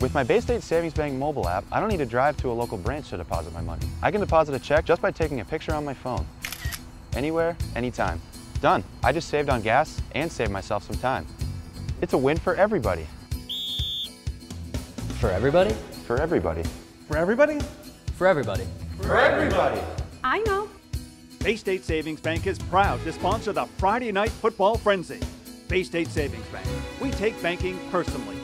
With my Bay State Savings Bank mobile app, I don't need to drive to a local branch to deposit my money. I can deposit a check just by taking a picture on my phone. Anywhere, anytime. Done. I just saved on gas and saved myself some time. It's a win for everybody. For everybody? For everybody. For everybody? For everybody. For everybody. I know. Bay State Savings Bank is proud to sponsor the Friday Night Football Frenzy. Bay State Savings Bank. We take banking personally.